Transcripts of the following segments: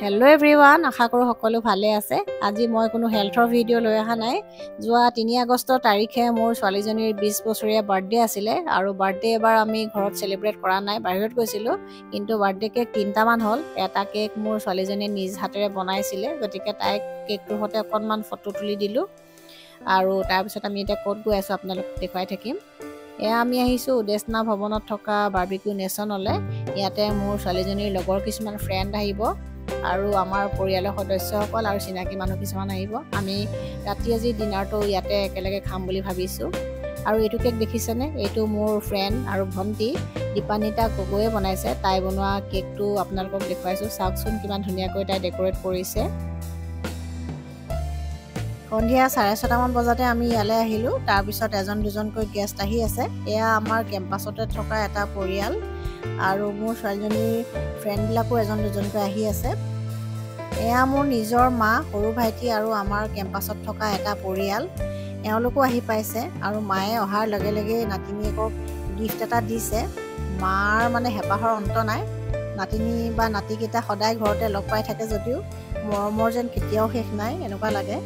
Hello everyone আশা কৰোঁ সকলো ভালে আছে। আজি মই কোনো হেল্থৰ ভিডিঅ' লৈ অহা নাই। যোৱা তিনি আগষ্ট তাৰিখে মোৰ ছোৱালীজনীৰ বিছ বছৰীয়া বাৰ্থডে আছিলে আৰু বাৰ্থডে এবাৰ আমি ঘৰত চেলিব্ৰেট কৰা নাই বাহিৰত গৈছিলোঁ কিন্তু বাৰ্থডে কেক তিনিটামান হ'ল। এটা কেক মোৰ ছোৱালীজনীয়ে নিজ হাতেৰে বনাইছিলে গতিকে তাইক কেকটোৰ সৈতে অকণমান ফটো তুলি দিলোঁ। আৰু তাৰপিছত আমি এতিয়া ক'ত গৈ আছোঁ আপোনালোক দেখুৱাই থাকিম। এয়া আমি আহিছোঁ উদেশনা ভৱনত থকা বাৰ্বিকিউ নেশ্যনলৈ ইয়াতে মোৰ ছোৱালীজনীৰ লগৰ কিছুমান ফ্ৰেণ্ড আহিব। আৰু আমাৰ পৰিয়ালৰ সদস্যসকল আৰু চিনাকি মানুহ কিছুমান আহিব। আমি ৰাতি আজি ডিনাৰটো ইয়াতে একেলগে খাম বুলি ভাবিছোঁ। আৰু এইটো কেক দেখিছেনে? এইটো মোৰ ফ্ৰেণ্ড আৰু ভণ্টি। দীপানিতা গগৈয়ে বনাইছে। তাই বনোৱা কেকটো আপোনালোকক দেখুৱাইছোঁ। চাওকচোন কিমান ধুনীয়াকৈ তাই ডেক'ৰেট কৰিছে। সন্ধিয়া চাৰে ছটামান বজাতে আমি ইয়ালৈ আহিলোঁ। তাৰপিছত এজন দুজনকৈ গেষ্ট আহি আছে। এয়া আমাৰ কেম্পাছতে থকা এটা পৰিয়াল। আৰু মোৰ ছোৱালীজনীৰ ফ্ৰেণ্ডবিলাকো এজন দুজনকৈ আহি আছে। এয়া মোৰ নিজৰ মা সৰু ভাইটি আৰু আমাৰ কেম্পাছত থকা এটা পৰিয়াল। এওঁলোকো আহি পাইছে আৰু মায়ে অহাৰ লগে লগে নাতিনীয়েকক গিফ্ট এটা দিছে। মাৰ মানে হেঁপাহৰ অন্ত নাই। নাতিনী বা নাতিকেইটা সদায় ঘৰতে লগ পাই থাকে যদিও। মৰমৰ যেন কেতিয়াও শেষ নাই এনেকুৱা লাগে।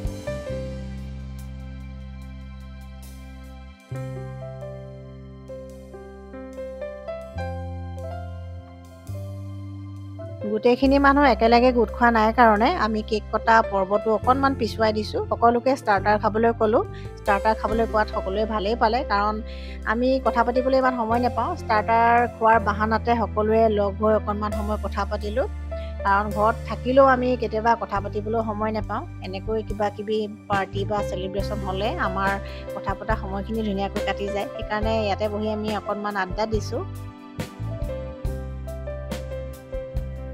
গোটেইখিনি মানুহ একেলগে গোট খোৱা নাই কাৰণে আমি কেক কটা পৰ্বটো অকণমান পিছুৱাই দিছোঁ। সকলোকে ষ্টাৰ্টাৰ খাবলৈ ক'লোঁ। ষ্টাৰ্টাৰ খাবলৈ কোৱাত সকলোৱে ভালেই পালে কাৰণ আমি কথা পাতিবলৈ ইমান সময় নাপাওঁ। ষ্টাৰ্টাৰ খোৱাৰ বাহানাতে সকলোৱে লগ হৈ অকণমান সময় কথা পাতিলোঁ। কাৰণ ঘৰত থাকিলেও আমি কেতিয়াবা কথা পাতিবলৈ সময় নাপাওঁ। এনেকৈ কিবা কিবি পাৰ্টি বা চেলিব্ৰেশ্যন হ'লে আমাৰ কথা পতা সময়খিনি ধুনীয়াকৈ কাটি যায়। সেইকাৰণে ইয়াতে বহি আমি অকণমান আড্ডা দিছোঁ।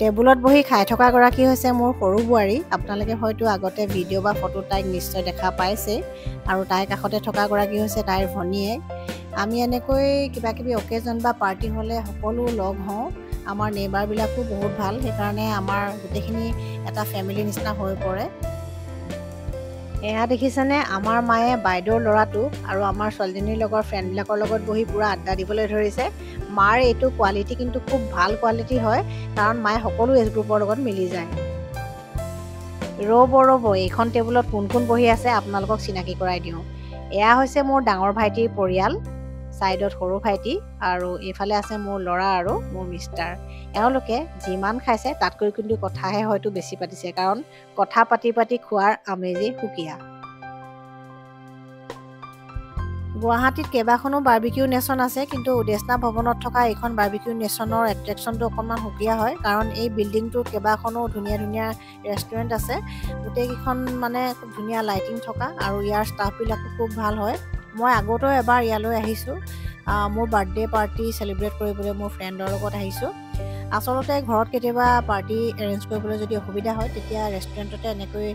টেবুলত বহি খাই থকাগৰাকী হৈছে মোৰ সৰু বোৱাৰী। আপোনালোকে হয়তো আগতে ভিডিঅ' বা ফটো তাইক নিশ্চয় দেখা পাইছে আৰু তাইৰ কাষতে থকাগৰাকী হৈছে তাইৰ ভনীয়েক। আমি এনেকৈ কিবা কিবি অকেজন বা পাৰ্টি হ'লে সকলো লগ হওঁ। আমাৰ নেইবাৰবিলাকো বহুত ভাল সেইকাৰণে আমাৰ গোটেইখিনি এটা ফেমিলি নিচিনা হৈ পৰে। এয়া দেখিছেনে? আমাৰ মায়ে বাইদেউৰ ল'ৰাটোক আৰু আমাৰ ছোৱালীজনীৰ লগৰ ফ্ৰেণ্ডবিলাকৰ লগত বহি পূৰা আড্ডা দিবলৈ ধৰিছে। মাৰ এইটো কোৱালিটি কিন্তু খুব ভাল কোৱালিটি হয় কাৰণ মায়ে সকলো এজ গ্ৰুপৰ লগত মিলি যায়। ৰ'ব ৰ'ব এইখন টেবুলত কোন কোন বহি আছে আপোনালোকক চিনাকি কৰাই দিওঁ। এয়া হৈছে মোৰ ডাঙৰ ভাইটিৰ পৰিয়াল। ছাইডত সৰু ভাইটি আৰু এইফালে আছে মোৰ ল'ৰা আৰু মোৰ মিষ্টাৰ এওঁলোকে যিমান খাইছে তাতকৈ কিন্তু কথাহে হয়তো বেছি পাতিছে কাৰণ কথা পাতি পাতি খোৱাৰ আমেজেই সুকীয়া। গুৱাহাটীত কেইবাখনো বাৰ্বিকিউ নেশ্যন আছে কিন্তু উদেশনা ভৱনত থকা এইখন বাৰ্বিকিউ নেশ্যনৰ এট্ৰেকশ্যনটো অকণমান সুকীয়া হয় কাৰণ এই বিল্ডিংটোত কেইবাখনো ধুনীয়া ধুনীয়া ৰেষ্টুৰেণ্ট আছে। গোটেইকেইখন মানে খুব ধুনীয়া লাইটিং থকা আৰু ইয়াৰ ষ্টাফবিলাকো খুব ভাল হয়। মই আগতেও এবাৰ ইয়ালৈ আহিছোঁ। মোৰ বাৰ্থডে পাৰ্টি চেলিব্ৰেট কৰিবলৈ মোৰ ফ্ৰেণ্ডৰ লগত আহিছোঁ। আচলতে ঘৰত কেতিয়াবা পাৰ্টি এৰেঞ্জ কৰিবলৈ যদি অসুবিধা হয় তেতিয়া ৰেষ্টুৰেণ্টতে এনেকৈ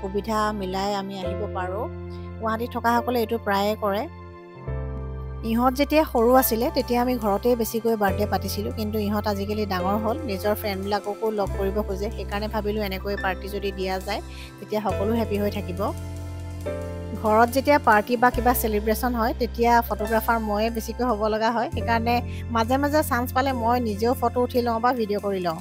সুবিধা মিলাই আমি আহিব পাৰোঁ। গুৱাহাটীত থকাসকলে এইটো প্ৰায়ে কৰে। ইহঁত যেতিয়া সৰু আছিলে তেতিয়া আমি ঘৰতেই বেছিকৈ বাৰ্থডে পাতিছিলোঁ কিন্তু ইহঁত আজিকালি ডাঙৰ হ'ল। নিজৰ ফ্ৰেণ্ডবিলাককো লগ কৰিব খোজে। সেইকাৰণে ভাবিলোঁ এনেকৈ পাৰ্টি যদি দিয়া যায় তেতিয়া সকলো হেপী হৈ থাকিব। ঘৰত যেতিয়া পাৰ্টি বা কিবা চেলিব্ৰেশ্যন হয় তেতিয়া ফটোগ্ৰাফাৰ ময়ে বেছিকৈ হ'ব লগা হয়। সেইকাৰণে মাজে মাজে চান্স পালে মই নিজেও ফটো উঠি লওঁ বা ভিডিঅ' কৰি লওঁ।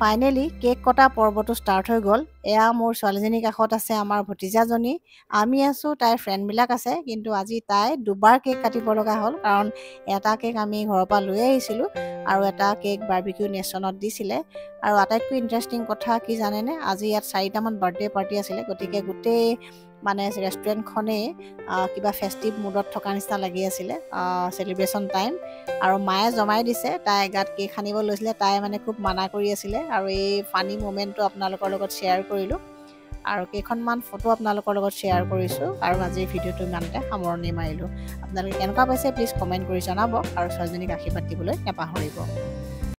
ফাইনেলি কেক কটা পৰ্বটো ষ্টাৰ্ট হৈ গ'ল। এয়া মোৰ ছোৱালীজনীৰ কাষত আছে আমাৰ ভতিজাজনী। আমি আছোঁ তাইৰ ফ্ৰেণ্ডবিলাক আছে কিন্তু আজি তাই দুবাৰ কেক কাটিব লগা হ'ল কাৰণ এটা কেক আমি ঘৰৰ পৰা লৈ আহিছিলোঁ আৰু এটা কেক বাৰ্বিকিউ নেশ্যনত দিছিলে। আৰু আটাইতকৈ ইণ্টাৰেষ্টিং কথা কি জানেনে? আজি ইয়াত চাৰিটামান বাৰ্থডে পাৰ্টি আছিলে গতিকে গোটেই মানে ৰেষ্টুৰেণ্টখনেই কিবা ফেষ্টিভ মুডত থকা নিচিনা লাগি আছিলে চেলিব্ৰেশ্যন টাইম আৰু মায়ে জমাই দিছে তাই গাত কেক সানিব লৈছিলে তাই মানে খুব মানা কৰি আছিলে। আৰু এই ফানী মুমেণ্টটো আপোনালোকৰ লগত শ্বেয়াৰ কৰিলোঁ। আৰু কেইখনমান ফটো আপোনালোকৰ লগত শ্বেয়াৰ কৰিছোঁ আৰু আজিৰ ভিডিঅ'টো ইমানতে সামৰণি মাৰিলোঁ। আপোনালোকে কেনেকুৱা পাইছে প্লিজ কমেণ্ট কৰি জনাব আৰু ছোৱালীজনীক আশীৰ্বাদ দিবলৈ নাপাহৰিব।